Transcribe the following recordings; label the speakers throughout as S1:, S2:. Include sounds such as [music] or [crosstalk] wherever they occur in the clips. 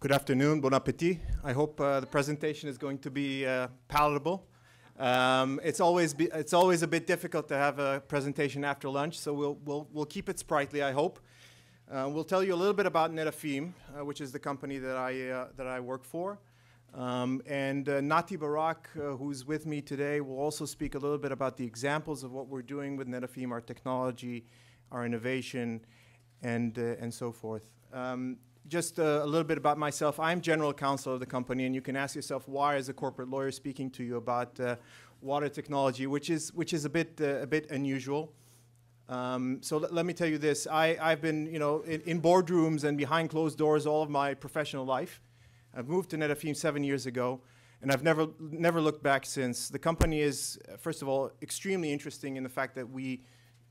S1: Good afternoon, bon appetit. I hope uh, the presentation is going to be uh, palatable. Um, it's always be, it's always a bit difficult to have a presentation after lunch, so we'll we'll we'll keep it sprightly. I hope. Uh, we'll tell you a little bit about Netafim, uh, which is the company that I uh, that I work for, um, and uh, Nati Barak, who's with me today, will also speak a little bit about the examples of what we're doing with Netafim, our technology, our innovation, and and so forth. Um, just a, a, little bit about myself. I'm general counsel of the company, and you can ask yourself why, is a corporate lawyer, speaking to you about uh, water technology, which is which is a bit uh, a bit unusual. Um, so let me tell you this: I, I've been, you know, in, in, boardrooms and behind closed doors all of my professional life. I've moved to Netafim seven years ago, and I've never never looked back since. The company is, first of all, extremely interesting in the fact that we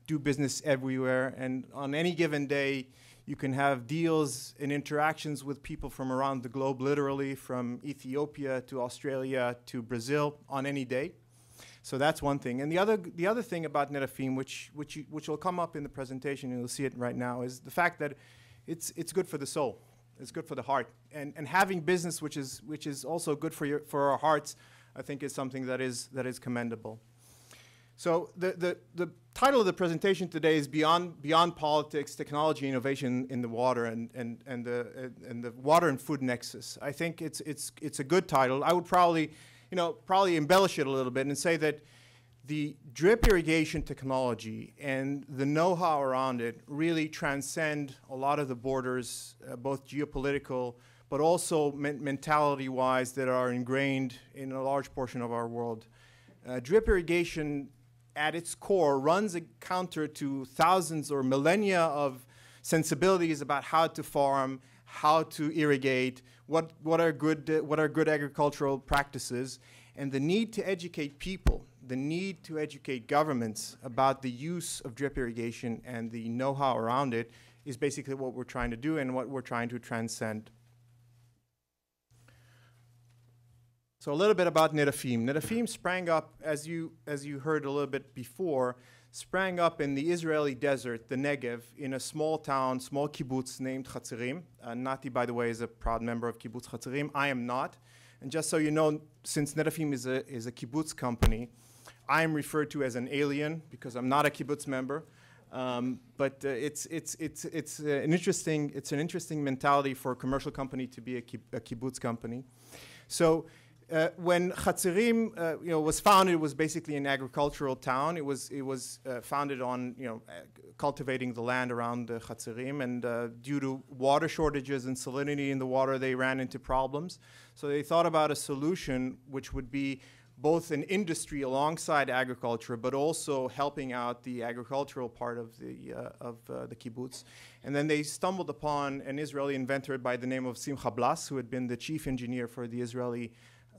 S1: do business everywhere, and on any given day you can have deals and interactions with people from around the globe, literally from Ethiopia to Australia to Brazil on any day. So that's one thing. And the other, the other thing about Netafim, which, which, you, which will come up in the presentation, and you'll see it right now, is the fact that it's, it's good for the soul. It's good for the heart. And, and having business which is, which is also good for, your, for our hearts, I think is something that is, that is commendable. So the, the, the title of the presentation today is Beyond, Beyond Politics, Technology, Innovation in the Water and, and, and, the, and the Water and Food Nexus. I think it's, it's, it's a good title. I would probably, you know, probably embellish it a little bit and say that the drip irrigation technology and the know-how around it really transcend a lot of the borders, uh, both geopolitical, but also men mentality-wise that are ingrained in a large portion of our world. Uh, drip irrigation at its core runs a counter to thousands or millennia of sensibilities about how to farm, how to irrigate, what, what, are, good, uh, what are good agricultural practices, and the need to educate people, the need to educate governments about the use of drip irrigation and the know-how around it is basically what we're trying to do and what we're trying to transcend. So a little bit about Netafim. Netafim sprang up, as you, as you heard a little bit before, sprang up in the Israeli desert, the Negev, in a small town, small kibbutz named Chatzerim. Uh, Nati, by the way, is a proud member of Kibbutz Chatzerim. I am not. And just so you know, since Netafim is a, is a kibbutz company, I am referred to as an alien because I'm not a kibbutz member. Um, but uh, it's, it's, it's, it's, uh, an interesting, it's an interesting mentality for a commercial company to be a, a kibbutz company. So uh, when Chatzerim, uh, you know, was founded, it was basically an agricultural town. It was it was uh, founded on you know cultivating the land around uh, Chatzerim, and uh, due to water shortages and salinity in the water, they ran into problems. So they thought about a solution which would be both an industry alongside agriculture, but also helping out the agricultural part of the uh, of uh, the kibbutz. And then they stumbled upon an Israeli inventor by the name of Simcha Blass, who had been the chief engineer for the Israeli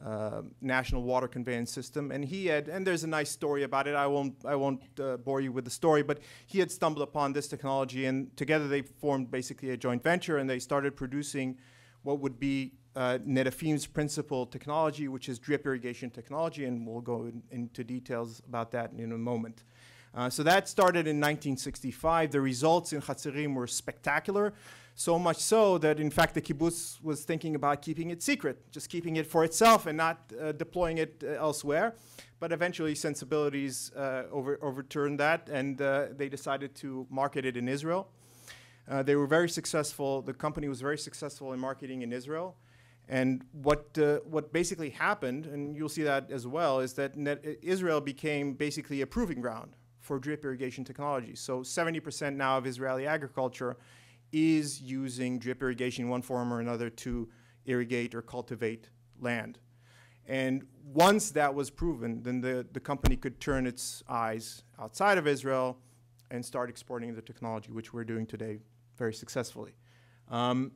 S1: uh, national water conveyance system. And he had, and there's a nice story about it. I won't, I won't uh, bore you with the story, but he had stumbled upon this technology, and together they formed basically a joint venture, and they started producing what would be uh, Netafim's principal technology, which is drip irrigation technology, and we'll go in, into details about that in a moment. Uh, so that started in 1965. The results in Chatzerim were spectacular. So much so that, in fact, the kibbutz was thinking about keeping it secret, just keeping it for itself and not uh, deploying it uh, elsewhere. But eventually, sensibilities uh, over, overturned that, and uh, they decided to market it in Israel. Uh, they were very successful. The company was very successful in marketing in Israel. And what, uh, what basically happened, and you'll see that as well, is that Israel became basically a proving ground for drip irrigation technology. So 70% now of Israeli agriculture is using drip irrigation in one form or another to irrigate or cultivate land. And once that was proven, then the, the company could turn its eyes outside of Israel and start exporting the technology, which we're doing today very successfully. Um,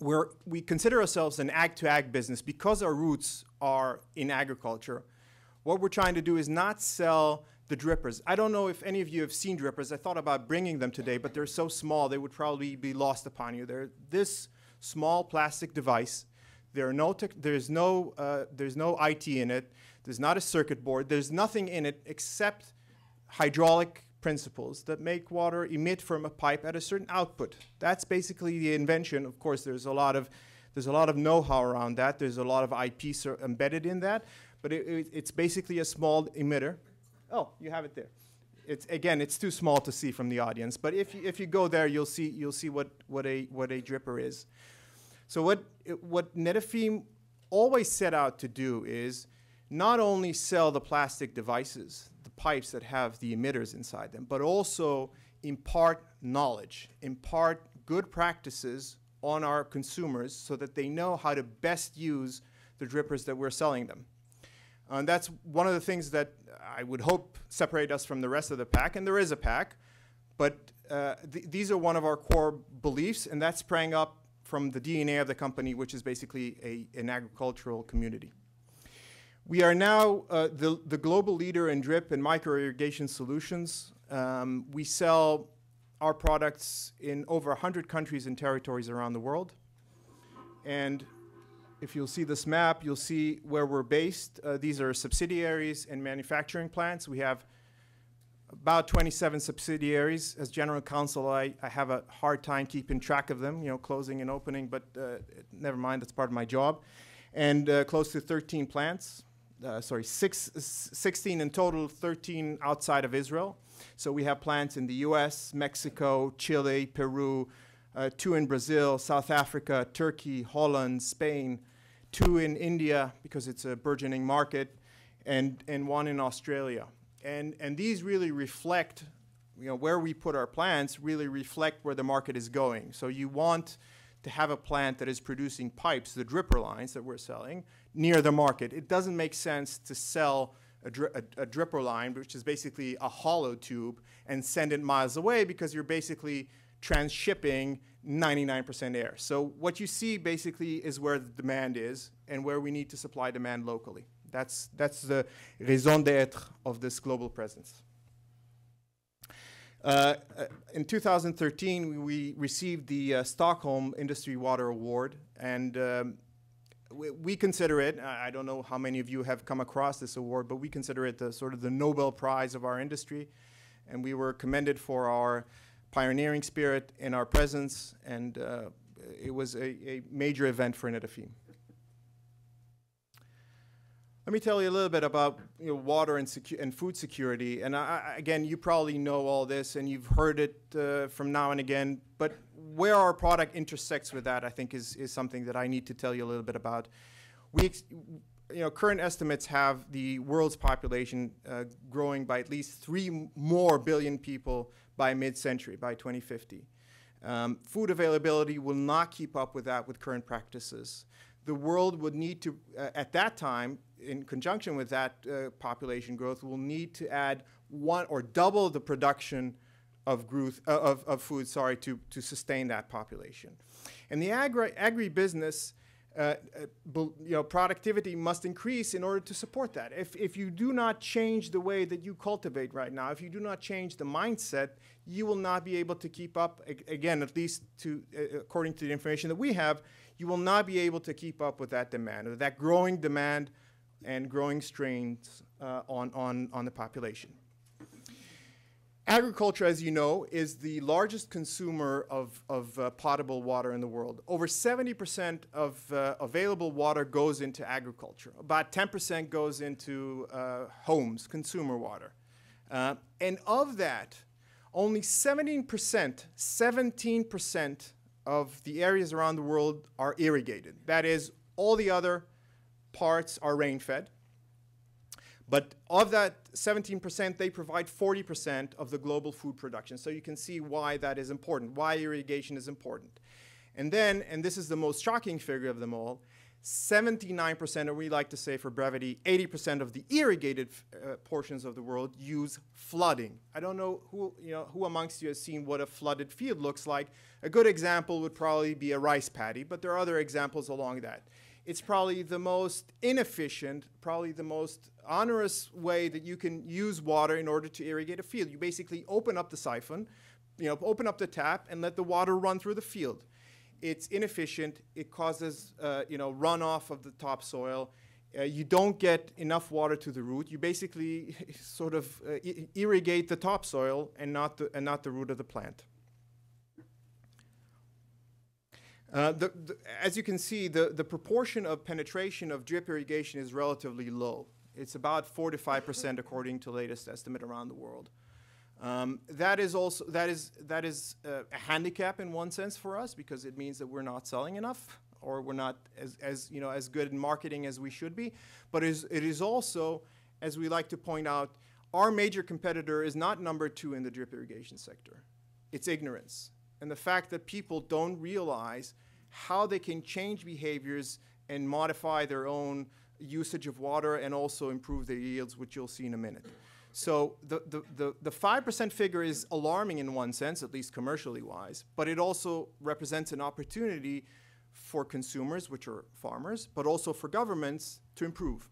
S1: we're, we consider ourselves an ag-to-ag -ag business because our roots are in agriculture. What we're trying to do is not sell the drippers. I don't know if any of you have seen drippers. I thought about bringing them today, but they're so small they would probably be lost upon you. They're this small plastic device. There are no there's no uh, there's no IT in it. There's not a circuit board. There's nothing in it except hydraulic principles that make water emit from a pipe at a certain output. That's basically the invention. Of course, there's a lot of There's a lot of know-how around that. There's a lot of IP embedded in that, but it, it, it's basically a small emitter. Oh, you have it there. It's again, it's too small to see from the audience, but if you, if you go there, you'll see you'll see what what a what a dripper is. So what what Netafim always set out to do is not only sell the plastic devices, the pipes that have the emitters inside them, but also impart knowledge, impart good practices on our consumers so that they know how to best use the drippers that we're selling them. And that's one of the things that I would hope separate us from the rest of the pack, and there is a pack, but uh, th these are one of our core beliefs, and that sprang up from the DNA of the company, which is basically a, an agricultural community. We are now uh, the, the global leader in drip and micro irrigation solutions. Um, we sell our products in over 100 countries and territories around the world. And if you'll see this map, you'll see where we're based. Uh, these are subsidiaries and manufacturing plants. We have about 27 subsidiaries. As general counsel, I, I have a hard time keeping track of them, you know, closing and opening, but uh, never mind, that's part of my job. And uh, close to 13 plants, uh, sorry, six, 16 in total, 13 outside of Israel. So we have plants in the US, Mexico, Chile, Peru, uh, two in Brazil, South Africa, Turkey, Holland, Spain, two in India because it's a burgeoning market, and, and one in Australia. And, and these really reflect, you know, where we put our plants really reflect where the market is going. So you want to have a plant that is producing pipes, the dripper lines that we're selling, near the market. It doesn't make sense to sell a, dri a, a, dripper line, which is basically a hollow tube, and send it miles away because you're basically transshipping 99% air. So what you see basically is where the demand is and where we need to supply demand locally. That's, that's the raison d'etre of this global presence. Uh, uh in 2013, we received the uh, Stockholm Industry Water Award, and um, we, we, consider it, I don't know how many of you have come across this award, but we consider it the sort of the Nobel Prize of our industry. And we were commended for our pioneering spirit and our presence, and uh, it was a, a, major event for Netafim. Let me tell you a little bit about you know, water and, and, food security. And I, again, you probably know all this and you've heard it uh, from now and again, but where our product intersects with that, I think, is, is something that I need to tell you a little bit about. We, you know, current estimates have the world's population uh, growing by at least three more billion people by mid-century, by 2050. Um, food availability will not keep up with that with current practices. The world would need to, uh, at that time, in conjunction with that uh, population growth, will need to add one or double the production of, growth, uh, of, of food sorry, to, to sustain that population. And the agri agribusiness, uh, uh you know, productivity must increase in order to support that. If, if you do not change the way that you cultivate right now, if you do not change the mindset, you will not be able to keep up, again, at least to, uh, according to the information that we have, you will not be able to keep up with that demand, or that growing demand and growing strains uh, on, on, on the population. Agriculture, as you know, is the largest consumer of, of uh, potable water in the world. Over 70% of uh, available water goes into agriculture. About 10% goes into uh, homes, consumer water. Uh, and of that, only 17%, 17% of the areas around the world are irrigated. That is, all the other parts are rain-fed. But of that 17%, they provide 40% of the global food production. So you can see why that is important, why irrigation is important. And then, and this is the most shocking figure of them all, 79%, or we like to say for brevity, 80% of the irrigated uh, portions of the world use flooding. I don't know who, you know, who amongst you has seen what a flooded field looks like. A good example would probably be a rice paddy, but there are other examples along that it's probably the most inefficient, probably the most onerous way that you can use water in order to irrigate a field. You basically open up the siphon, you know, open up the tap and let the water run through the field. It's inefficient. It causes, uh, you know, runoff of the topsoil. Uh, you don't get enough water to the root. You basically [laughs] sort of uh, irrigate the topsoil and not the, and not the root of the plant. Uh, the, as you can see, the, the proportion of penetration of drip irrigation is relatively low. It's about 4 to 5% according to latest estimate around the world. Um, that is also that is that is uh, a handicap in one sense for us because it means that we're not selling enough or we're not as, as you know as good in marketing as we should be. But is, it is also, as we like to point out, our major competitor is not number two in the drip irrigation sector. It's ignorance and the fact that people don't realize how they can change behaviors and modify their own usage of water and also improve their yields, which you'll see in a minute. So the, the, the, the 5% figure is alarming in one sense, at least commercially wise, but it also represents an opportunity for consumers, which are farmers, but also for governments to improve.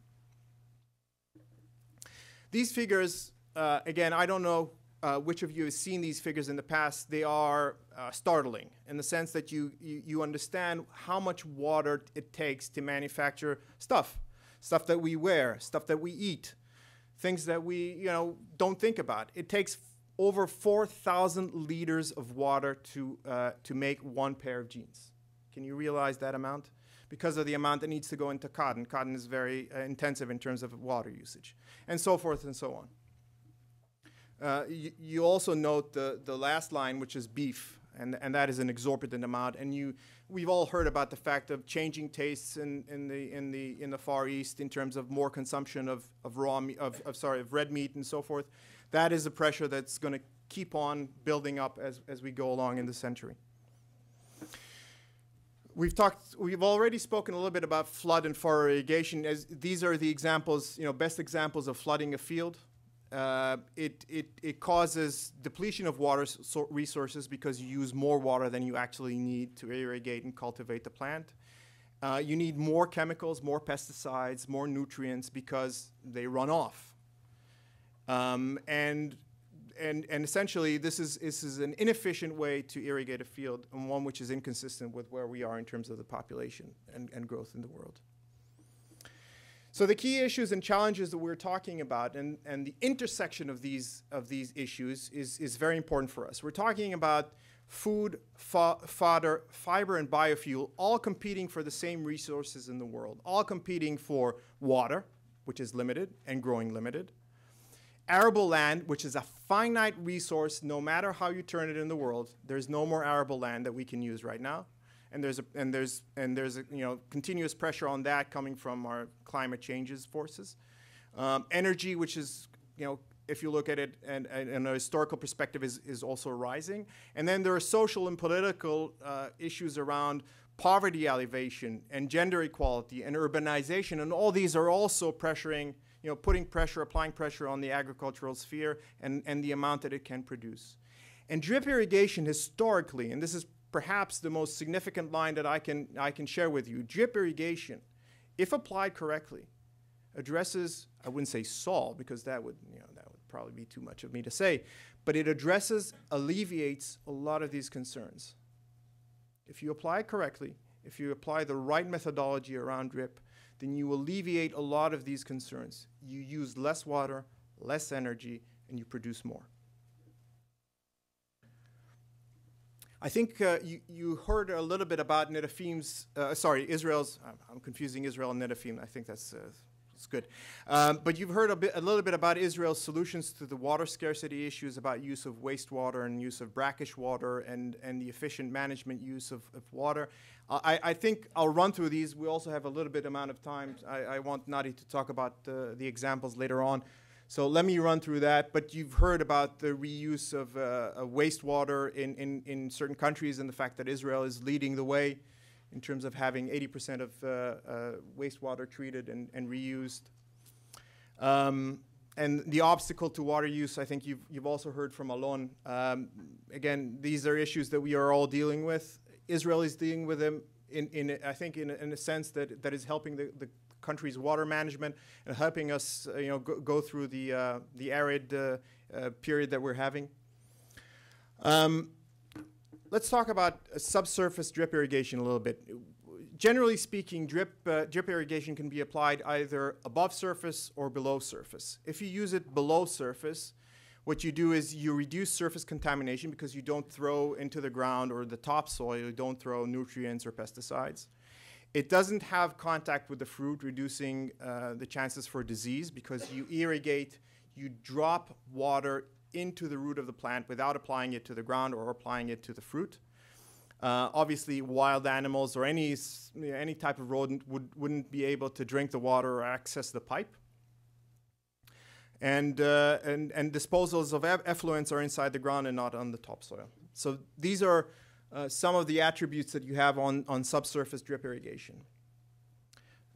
S1: These figures, uh, again, I don't know uh, which of you has seen these figures in the past. They are uh, startling in the sense that you, you, you understand how much water it takes to manufacture stuff, stuff that we wear, stuff that we eat, things that we you know don't think about. It takes over 4,000 liters of water to, uh, to make one pair of jeans. Can you realize that amount? Because of the amount that needs to go into cotton. Cotton is very uh, intensive in terms of water usage, and so forth and so on. Uh, you also note the, the last line, which is beef, and, and that is an exorbitant amount. And you, we've all heard about the fact of changing tastes in, in, the, in, the, in the Far East in terms of more consumption of, of raw meat, of, of, sorry, of red meat and so forth. That is a pressure that's going to keep on building up as, as we go along in the century. We've talked, we've already spoken a little bit about flood and furrow irrigation as these are the examples, you know, best examples of flooding a field. Uh, it, it, it causes depletion of water so resources because you use more water than you actually need to irrigate and cultivate the plant. Uh, you need more chemicals, more pesticides, more nutrients because they run off. Um, and and, and essentially, this is, this is an inefficient way to irrigate a field and one which is inconsistent with where we are in terms of the population and, and growth in the world. So the key issues and challenges that we're talking about and, and the intersection of these, of these issues is, is very important for us. We're talking about food, fo fodder, fiber, and biofuel all competing for the same resources in the world, all competing for water, which is limited and growing limited, arable land, which is a finite resource no matter how you turn it in the world. There's no more arable land that we can use right now. And there's a, and there's and there's a, you know continuous pressure on that coming from our climate changes forces. Um, energy, which is you know if you look at it and, and, a historical perspective is, is also rising. And then there are social and political uh, issues around poverty alleviation and gender equality and urbanization. And all these are also pressuring you know, putting pressure, applying pressure on the agricultural sphere and, and the amount that it can produce. And drip irrigation historically, and this is perhaps the most significant line that I can, I can share with you, drip irrigation, if applied correctly, addresses, I wouldn't say solve because that would, you know, that would probably be too much of me to say, but it addresses, alleviates a lot of these concerns. If you apply it correctly, if you apply the right methodology around drip, then you alleviate a lot of these concerns. You use less water, less energy, and you produce more. I think uh, you, you heard a little bit about Netafim's, uh, sorry, Israel's, I'm, confusing Israel and Netafim. I think that's, uh, that's good. Um, but you've heard a, bit, a little bit about Israel's solutions to the water scarcity issues, about use of wastewater and use of brackish water and, and the efficient management use of, of water. I, I, think I'll run through these. We also have a little bit amount of time. I, I want Nati to talk about uh, the examples later on. So let me run through that. But you've heard about the reuse of, uh, of wastewater in, in, in certain countries and the fact that Israel is leading the way in terms of having 80% of uh, uh, wastewater treated and, and reused. Um, and the obstacle to water use, I think you've, you've also heard from Alon. Um, again, these are issues that we are all dealing with. Israel is dealing with them in, in I think, in, in a sense that, that is helping the, the country's water management and helping us, uh, you know, go, go, through the, uh, the arid uh, period that we're having. Um, let's talk about subsurface drip irrigation a little bit. Generally speaking, drip, uh, drip irrigation can be applied either above surface or below surface. If you use it below surface, what you do is you reduce surface contamination because you don't throw into the ground or the topsoil, you don't throw nutrients or pesticides. It doesn't have contact with the fruit, reducing uh, the chances for disease because you irrigate, you drop water into the root of the plant without applying it to the ground or applying it to the fruit. Uh, obviously, wild animals or any, any type of rodent would, wouldn't be able to drink the water or access the pipe and, uh, and, and disposals of effluents are inside the ground and not on the topsoil. So these are uh, some of the attributes that you have on, on subsurface drip irrigation.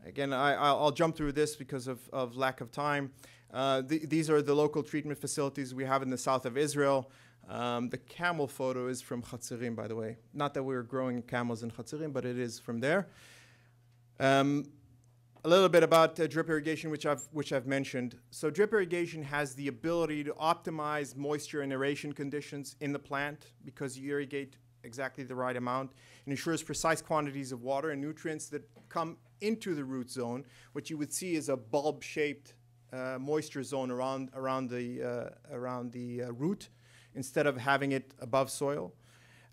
S1: Again, I, will jump through this because of, of lack of time. Uh, th these are the local treatment facilities we have in the south of Israel. Um, the camel photo is from Hatzerim, by the way. Not that we are growing camels in Hatzerim, but it is from there. Um, a little bit about uh, drip irrigation, which I've, which I've mentioned. So drip irrigation has the ability to optimize moisture and aeration conditions in the plant because you irrigate exactly the right amount. It ensures precise quantities of water and nutrients that come into the root zone. What you would see is a bulb-shaped uh, moisture zone around, around the, uh, around the uh, root instead of having it above soil.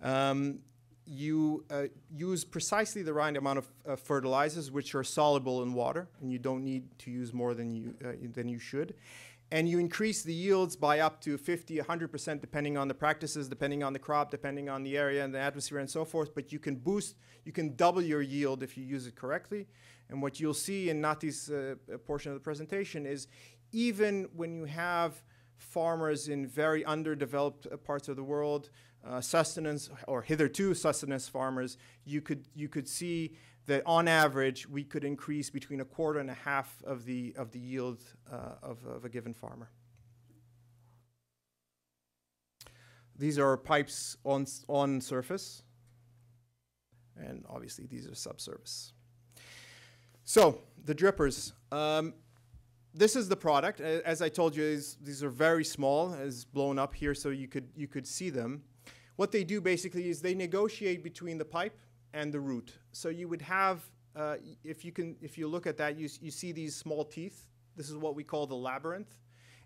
S1: Um, you uh, use precisely the right amount of uh, fertilizers, which are soluble in water, and you don't need to use more than you, than you should. And you increase the yields by up to 50, 100%, depending on the practices, depending on the crop, depending on the area and the atmosphere and so forth. But you can boost, you can double your yield if you use it correctly. And what you'll see in Nati's uh, portion of the presentation is even when you have farmers in very underdeveloped uh, parts of the world, uh, sustenance or hitherto sustenance farmers, you could you could see that on average we could increase between a quarter and a half of the of the yield uh, of, of a given farmer. These are pipes on on surface, and obviously these are subsurface. So the drippers. Um, this is the product. As I told you, these are very small, as blown up here, so you could you could see them. What they do basically is they negotiate between the pipe and the root. So you would have, uh, if you can, if you look at that, you, you see these small teeth. This is what we call the labyrinth.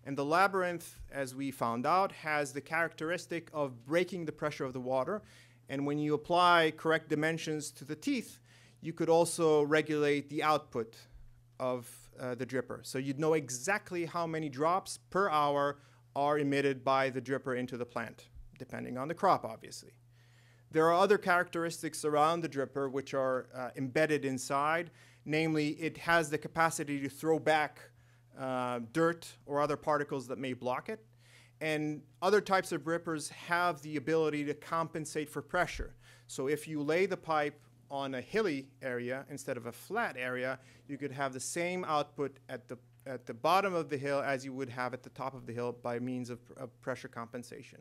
S1: And the labyrinth, as we found out, has the characteristic of breaking the pressure of the water. And when you apply correct dimensions to the teeth, you could also regulate the output of uh, the dripper. So you'd know exactly how many drops per hour are emitted by the dripper into the plant depending on the crop, obviously. There are other characteristics around the dripper which are uh, embedded inside. Namely, it has the capacity to throw back uh, dirt or other particles that may block it. And other types of drippers have the ability to compensate for pressure. So if you lay the pipe on a hilly area instead of a flat area, you could have the same output at the, at the bottom of the hill as you would have at the top of the hill by means of, of pressure compensation.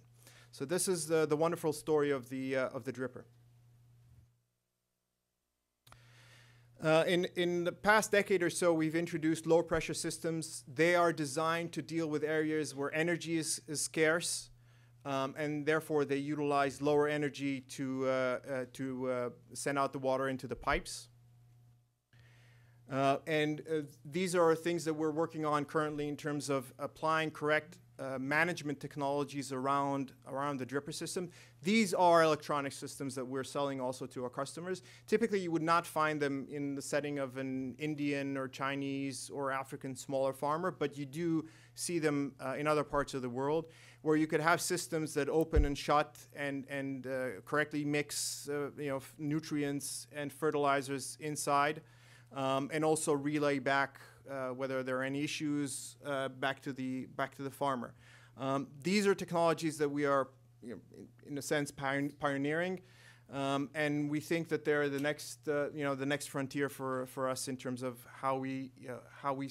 S1: So this is the, the wonderful story of the, uh, of the dripper. Uh, in, in the past decade or so, we've introduced low pressure systems. They are designed to deal with areas where energy is, is scarce, um, and therefore they utilize lower energy to, uh, uh, to uh, send out the water into the pipes. Uh, and uh, these are things that we're working on currently in terms of applying correct uh, management technologies around, around the dripper system. These are electronic systems that we're selling also to our customers. Typically, you would not find them in the setting of an Indian or Chinese or African smaller farmer, but you do see them uh, in other parts of the world where you could have systems that open and shut and, and uh, correctly mix uh, you know, nutrients and fertilizers inside um, and also relay back uh, whether there are any issues uh, back to the back to the farmer. Um, these are technologies that we are, you know, in, in, a sense, pioneering, um, and we think that they're the next, uh, you know, the next frontier for, for us in terms of how we how we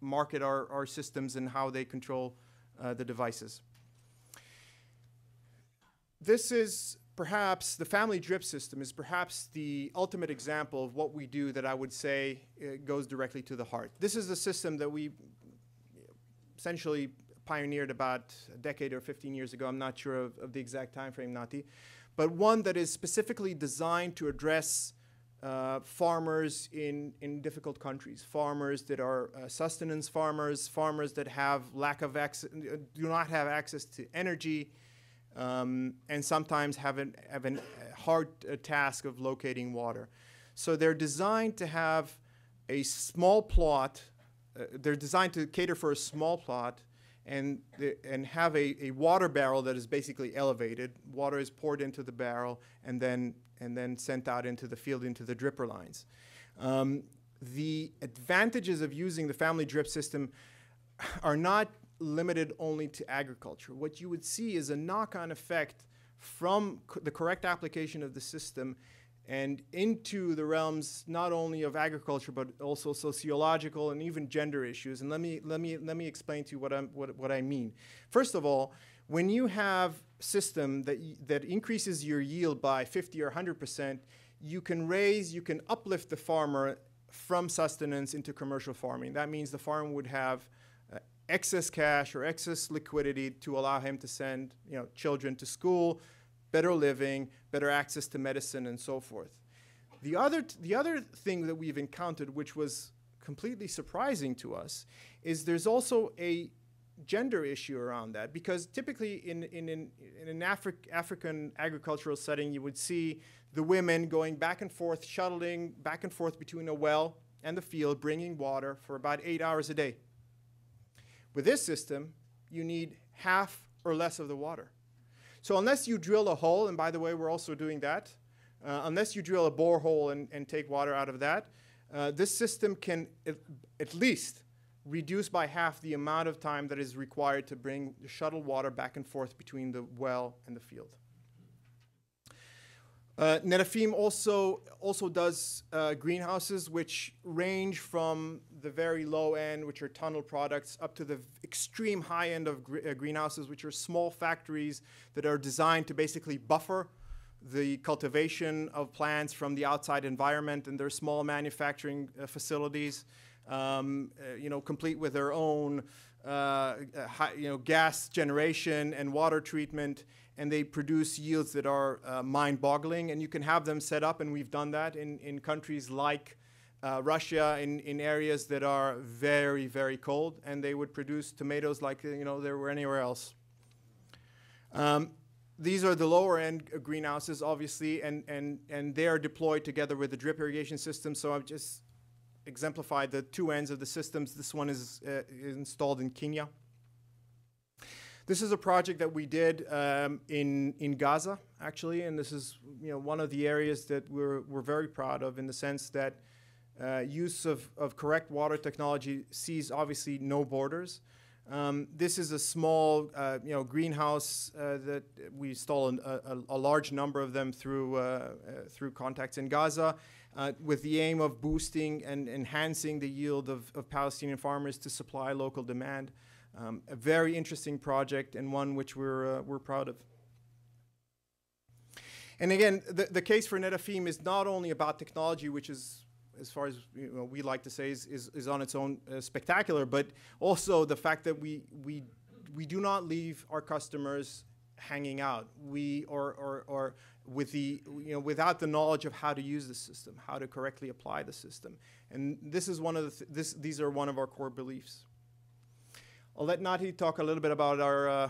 S1: market our, our systems and how they control uh, the devices. This is perhaps the family drip system is perhaps the ultimate example of what we do that I would say uh, goes directly to the heart. This is a system that we essentially pioneered about a decade or 15 years ago. I'm not sure of, of the exact time frame, Nati, but one that is specifically designed to address uh, farmers in, in difficult countries, farmers that are uh, sustenance farmers, farmers that have lack of access, do not have access to energy, um, and sometimes have, an, have a hard uh, task of locating water. So they're designed to have a small plot, uh, they're designed to cater for a small plot and, and have a, a water barrel that is basically elevated. Water is poured into the barrel and then, and then sent out into the field into the dripper lines. Um, the advantages of using the family drip system are not limited only to agriculture. What you would see is a knock-on effect from the correct application of the system and into the realms not only of agriculture but also sociological and even gender issues. And let me let me let me explain to you what I'm what, what I mean. First of all, when you have system that that increases your yield by 50 or 100 percent, you can raise, you can uplift the farmer from sustenance into commercial farming. That means the farm would have excess cash or excess liquidity to allow him to send you know children to school, better living, better access to medicine, and so forth. The other, the other thing that we've encountered, which was completely surprising to us, is there's also a gender issue around that because typically in, in, in, in an Afri African agricultural setting, you would see the women going back and forth, shuttling back and forth between a well and the field, bringing water for about eight hours a day. With this system, you need half or less of the water. So unless you drill a hole, and by the way, we're also doing that, uh, unless you drill a borehole and, and take water out of that, uh, this system can at, at, least reduce by half the amount of time that is required to bring the shuttle water back and forth between the well and the field. Uh, Netafim also, also does uh, greenhouses which range from the very low end, which are tunnel products, up to the extreme high end of gr uh, greenhouses, which are small factories that are designed to basically buffer the cultivation of plants from the outside environment. And they're small manufacturing uh, facilities, um, uh, you know, complete with their own uh, high, you know, gas generation and water treatment and they produce yields that are uh, mind-boggling. And you can have them set up, and we've done that in, in countries like uh, Russia, in, in areas that are very, very cold, and they would produce tomatoes like you know there were anywhere else. Um, these are the lower end greenhouses, obviously, and, and, and they are deployed together with the drip irrigation system. So I've just exemplified the two ends of the systems. This one is, uh, installed in Kenya. This is a project that we did um, in, in Gaza, actually, and this is you know, one of the areas that we're, we're very proud of in the sense that uh, use of, of correct water technology sees obviously no borders. Um, this is a small, uh, you know, greenhouse uh, that we install a, a, large number of them through uh, uh, through contacts in Gaza, uh, with the aim of boosting and enhancing the yield of, of Palestinian farmers to supply local demand. Um, a very interesting project and one which we're, uh, we're proud of. And again, the, the case for Netafim is not only about technology, which is, as far as you know, we like to say, is, is, is on its own uh, spectacular, but also the fact that we, we, we do not leave our customers hanging out. We, or, or, or with the, you know, without the knowledge of how to use the system, how to correctly apply the system. And this is one of the, th this, these are one of our core beliefs. I'll let Nati talk a little bit about our uh,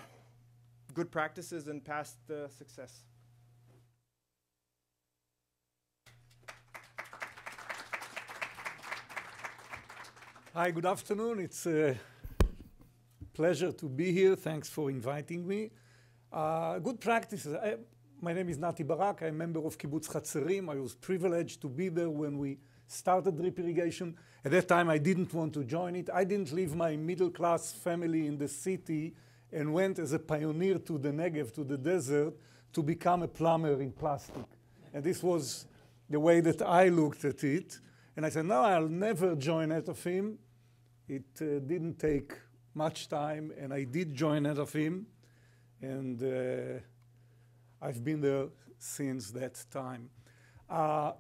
S1: good practices and past uh, success.
S2: Hi, good afternoon. It's a pleasure to be here. Thanks for inviting me. Uh, good practices. I, my name is Nati Barak. I'm a member of Kibbutz Hatzerim. I was privileged to be there when we started drip irrigation. At that time, I didn't want to join it. I didn't leave my middle class family in the city and went as a pioneer to the Negev, to the desert, to become a plumber in plastic. And this was the way that I looked at it. And I said, no, I'll never join Netafim. It uh, didn't take much time, and I did join Netafim. And uh, I've been there since that time. Uh,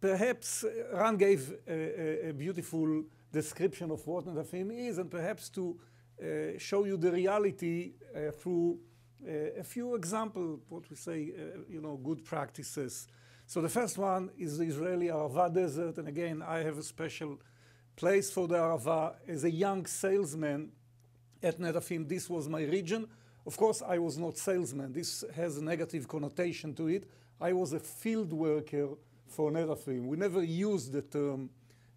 S2: perhaps uh, Ran gave a, a, beautiful description of what Netafim is, and perhaps to uh, show you the reality uh, through uh, a few examples, what we say, uh, you know, good practices. So the first one is the Israeli Arava Desert, and again, I have a special place for the Arava. As a young salesman at Netafim, this was my region. Of course, I was not salesman. This has a negative connotation to it. I was a field worker for Netafim. We never used the term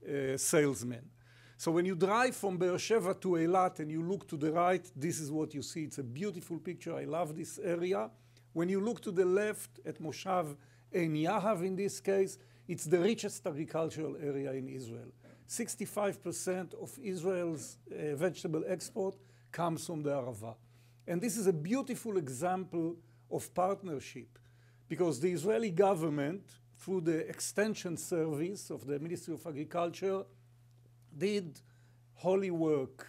S2: uh, salesman. So when you drive from Beersheba to Eilat and you look to the right, this is what you see. It's a beautiful picture. I love this area. When you look to the left at Moshav Ein Yahav in this case, it's the richest agricultural area in Israel. 65% of Israel's uh, vegetable export comes from the Arava. And this is a beautiful example of partnership because the Israeli government, through the extension service of the Ministry of Agriculture, did holy work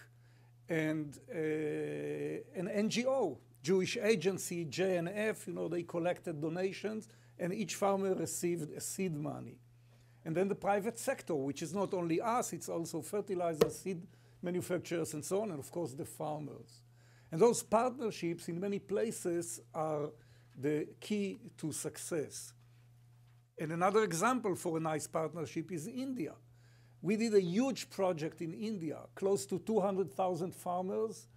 S2: and uh, an NGO, Jewish agency, JNF, you know, they collected donations and each farmer received a seed money. And then the private sector, which is not only us, it's also fertilizers, seed manufacturers, and so on, and of course the farmers. And those partnerships in many places are the key to success. And another example for a nice partnership is India. We did a huge project in India, close to 200,000 farmers,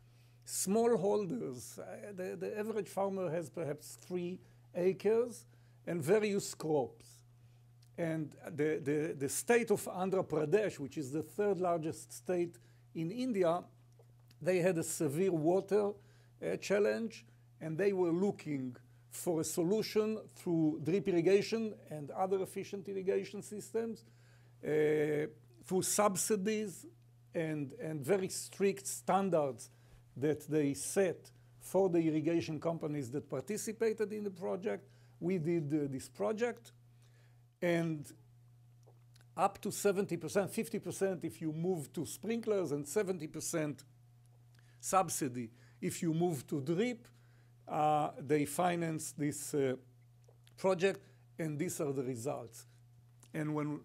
S2: smallholders. Uh, the, the average farmer has perhaps three acres and various crops. And the, the, the state of Andhra Pradesh, which is the third largest state in India, they had a severe water uh, challenge and they were looking for a solution through drip irrigation and other efficient irrigation systems, uh, through subsidies and, and very strict standards that they set for the irrigation companies that participated in the project we did uh, this project, and up to 70%, 50% if you move to sprinklers, and 70% subsidy if you move to drip. Uh, they finance this uh, project, and these are the results. And when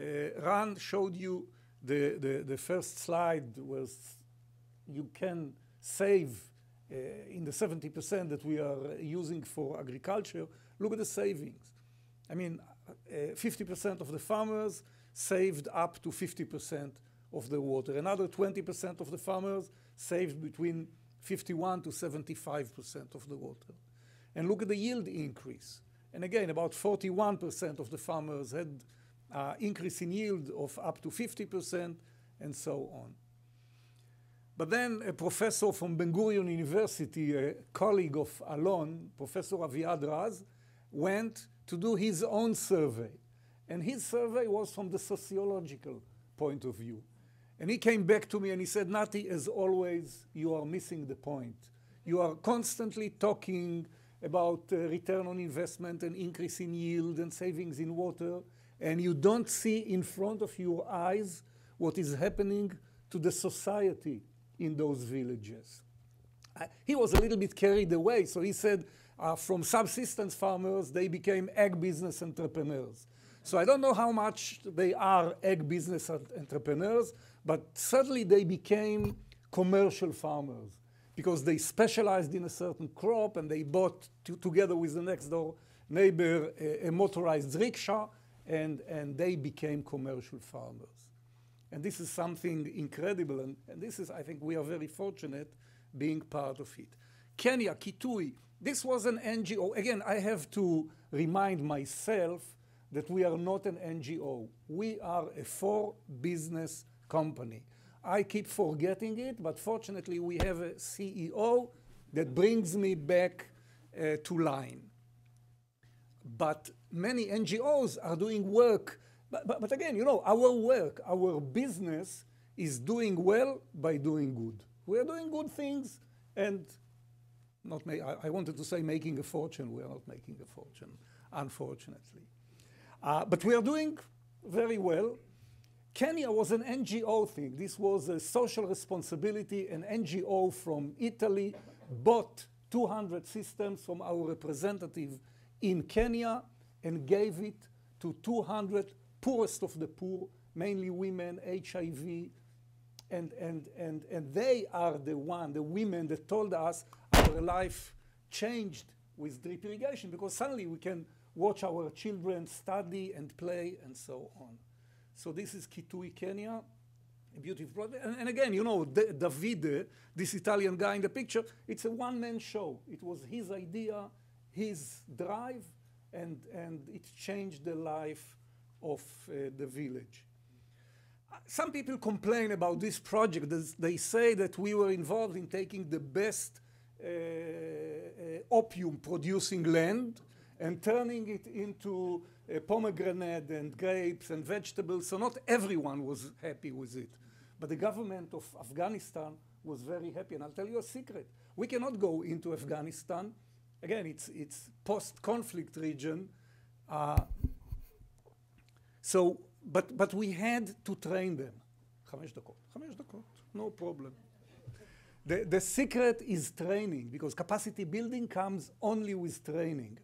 S2: uh, Ran showed you the, the, the first slide was you can save uh, in the 70% that we are using for agriculture, Look at the savings. I mean, 50% uh, of the farmers saved up to 50% of the water. Another 20% of the farmers saved between 51 to 75% of the water. And look at the yield increase. And again, about 41% of the farmers had uh, increase in yield of up to 50% and so on. But then a professor from Ben Gurion University, a colleague of Alon, Professor Aviad Raz, went to do his own survey. And his survey was from the sociological point of view. And he came back to me and he said, Nati, as always, you are missing the point. You are constantly talking about uh, return on investment and increase in yield and savings in water, and you don't see in front of your eyes what is happening to the society in those villages. Uh, he was a little bit carried away, so he said, uh, from subsistence farmers, they became ag business entrepreneurs. So I don't know how much they are ag business entrepreneurs, but suddenly they became commercial farmers because they specialized in a certain crop and they bought together with the next door neighbor a, a motorized rickshaw and, and they became commercial farmers. And this is something incredible, and, and this is, I think, we are very fortunate being part of it. Kenya, Kitui, this was an NGO. Again, I have to remind myself that we are not an NGO. We are a for business company. I keep forgetting it, but fortunately, we have a CEO that brings me back uh, to line. But many NGOs are doing work. But, but, but again, you know, our work, our business is doing well by doing good. We are doing good things, and not I, I, wanted to say making a fortune. We are not making a fortune, unfortunately. Uh, but we are doing very well. Kenya was an NGO thing. This was a social responsibility. An NGO from Italy bought 200 systems from our representative in Kenya and gave it to 200 poorest of the poor, mainly women, HIV, and, and, and, and they are the one, the women that told us our life changed with drip irrigation because suddenly we can watch our children study and play and so on. So this is Kitui, Kenya, a beautiful project. And, and again, you know, D Davide, this Italian guy in the picture, it's a one-man show. It was his idea, his drive, and, and it changed the life of uh, the village. Some people complain about this project. They say that we were involved in taking the best uh, uh, opium producing land and turning it into uh, pomegranate and grapes and vegetables. So not everyone was happy with it. But the government of Afghanistan was very happy. And I'll tell you a secret. We cannot go into Afghanistan. Again, it's, it's post-conflict region. Uh, so, but, but we had to train them. חמש דקות. חמש דקות, no problem. The, the secret is training because capacity building comes only with training.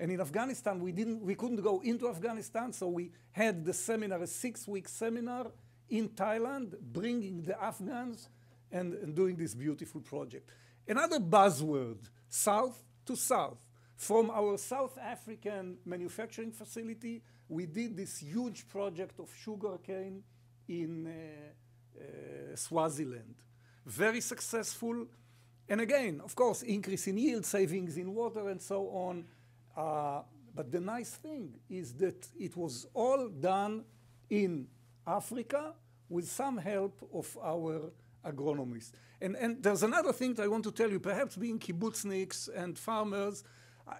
S2: And in Afghanistan, we, didn't, we couldn't go into Afghanistan, so we had the seminar, a six-week seminar in Thailand, bringing the Afghans and, and doing this beautiful project. Another buzzword, south to south. From our South African manufacturing facility, we did this huge project of sugarcane in uh, uh, Swaziland very successful. And again, of course, increase in yield, savings in water, and so on. Uh, but the nice thing is that it was all done in Africa with some help of our agronomists. And, and there's another thing that I want to tell you, perhaps being kibbutzniks and farmers,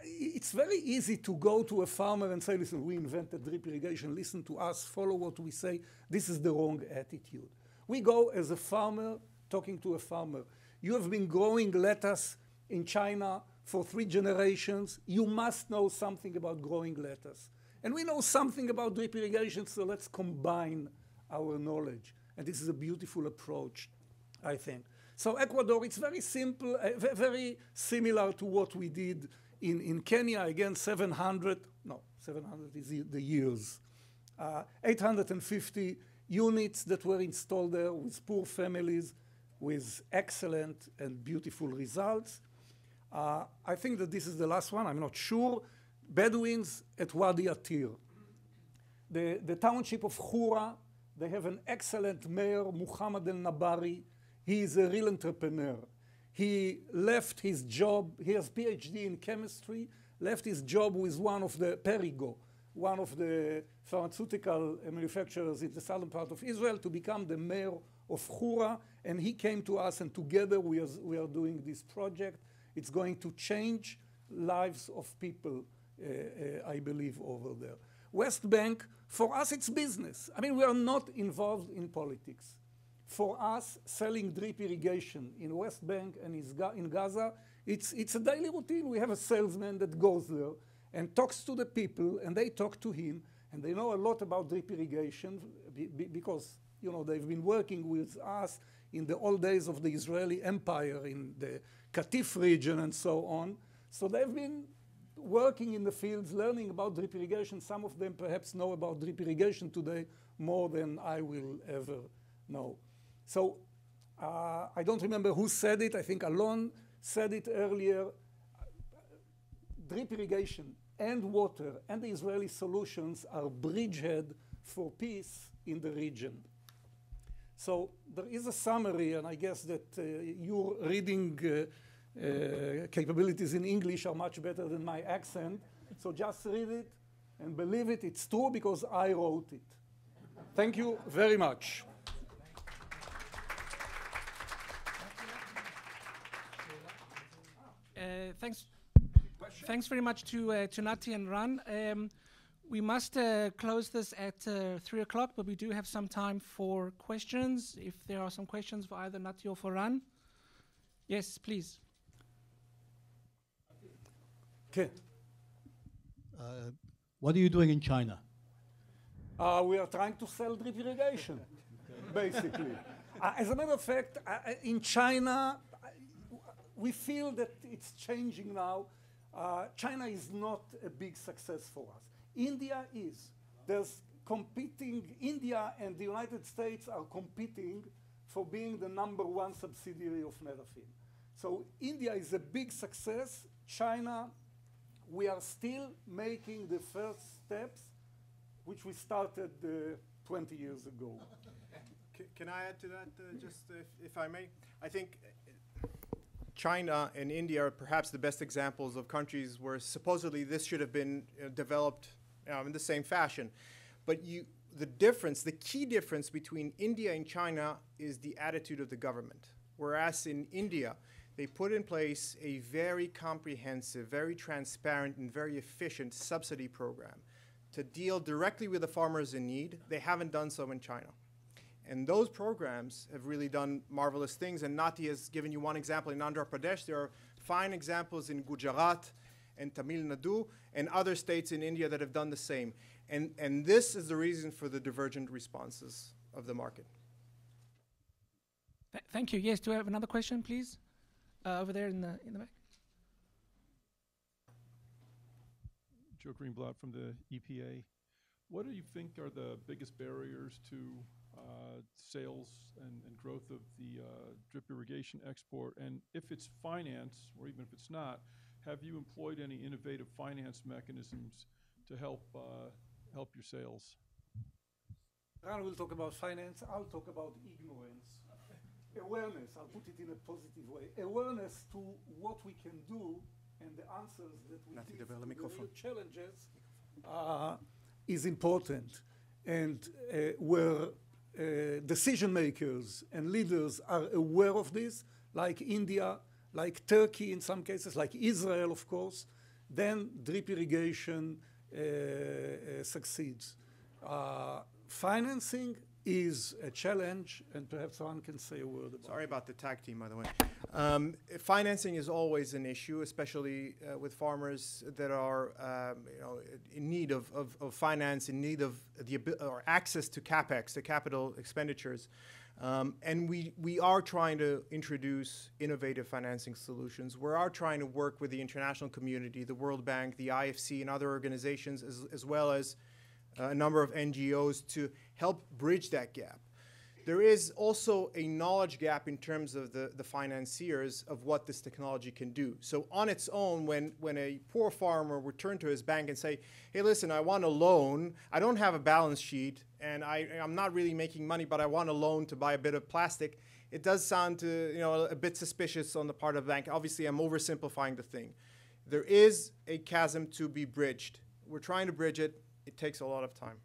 S2: it's very easy to go to a farmer and say, listen, we invented drip irrigation, listen to us, follow what we say. This is the wrong attitude. We go as a farmer talking to a farmer. You have been growing lettuce in China for three generations. You must know something about growing lettuce. And we know something about drip irrigation, so let's combine our knowledge. And this is a beautiful approach, I think. So Ecuador, it's very simple, uh, very similar to what we did in, in Kenya. Again, 700, no, 700 is the years. Uh, 850 units that were installed there with poor families with excellent and beautiful results. Uh, I think that this is the last one, I'm not sure. Bedouins at Wadi Atir. The, the township of Khura, they have an excellent mayor, Muhammad El Nabari. He is a real entrepreneur. He left his job, he has PhD in chemistry, left his job with one of the Perrigo, one of the pharmaceutical manufacturers in the southern part of Israel to become the mayor of Khura, and he came to us, and together we are, we are doing this project. It's going to change lives of people, uh, uh, I believe, over there. West Bank, for us, it's business. I mean, we are not involved in politics. For us, selling drip irrigation in West Bank and in Gaza, it's, it's a daily routine. We have a salesman that goes there and talks to the people, and they talk to him, and they know a lot about drip irrigation because you know, they've been working with us in the old days of the Israeli Empire in the Katif region and so on. So they've been working in the fields, learning about drip irrigation. Some of them perhaps know about drip irrigation today more than I will ever know. So uh, I don't remember who said it. I think Alon said it earlier. Drip irrigation and water and the Israeli solutions are bridgehead for peace in the region. So there is a summary, and I guess that uh, your reading uh, uh, capabilities in English are much better than my accent. So just read it and believe it, it's true because I wrote it. Thank you very much.
S3: Uh, thanks. Thanks very much to uh, to Nati and Ran. Um, we must uh, close this at uh, 3 o'clock, but we do have some time for questions. If there are some questions for either Nati or for Ran. Yes, please.
S2: Okay.
S4: Uh, what are you doing in China?
S2: Uh, we are trying to sell drip irrigation, [laughs] basically. Uh, as a matter of fact, uh, in China, we feel that it's changing now. China is not a big success for us. India is. There's competing, India and the United States are competing for being the number one subsidiary of Netafim. So India is a big success. China, we are still making the first steps, which we started uh, 20 years ago.
S1: Can, I add to that, uh, just if, if I may? I think uh, China and India are perhaps the best examples of countries where supposedly this should have been uh, developed um, in the same fashion. But you, the difference, the key difference between India and China is the attitude of the government. Whereas in India, they put in place a very comprehensive, very transparent, and very efficient subsidy program to deal directly with the farmers in need. They haven't done so in China. And those programs have really done marvelous things. And Nati has given you one example in Andhra Pradesh. There are fine examples in Gujarat and Tamil Nadu and other states in India that have done the same. And, and this is the reason for the divergent responses of the market.
S3: Th- thank you. Yes, do I have another question, please? Uh, over there in the in the back.
S5: Joe Greenblatt from the EPA. What do you think are the biggest barriers to uh, sales and, and growth of the uh, drip irrigation export? And if it's finance, or even if it's not, have you employed any innovative finance mechanisms to help uh, help your sales?
S2: Ran will talk about finance, I'll talk about ignorance. Awareness, I'll put it in a positive way. Awareness to what we can do and the answers that we
S1: Nati,
S2: give to the
S1: microphone.
S2: real challenges uh, is important. And uh, where uh, decision makers and leaders are aware of this, like India, like Turkey in some cases, like Israel, of course, then drip irrigation uh, uh, succeeds. Uh, financing is a challenge, and perhaps one can say a word about
S1: Sorry about the tag team, by the way. Um, financing is always an issue, especially uh, with farmers that are, um, you know, in need of, of, of finance, in need of the or access to capex, the capital expenditures. Um, and we, we are trying to introduce innovative financing solutions. We are trying to work with the international community, the World Bank, the IFC, and other organizations, as, as well as uh, a number of NGOs to help bridge that gap. There is also a knowledge gap in terms of the, the financiers of what this technology can do. So on its own, when, when a poor farmer would turn to his bank and say, hey, listen, I want a loan, I don't have a balance sheet, and I, I'm not really making money, but I want a loan to buy a bit of plastic, it does sound to, you know, a bit suspicious on the part of the bank. Obviously, I'm oversimplifying the thing. There is a chasm to be bridged. We're trying to bridge it. It takes a lot of time.